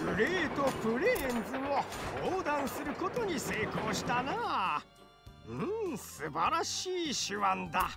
プレートプレーンズを横断することに成功したな。うん素晴らしい手腕だ。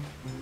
Mm-hmm.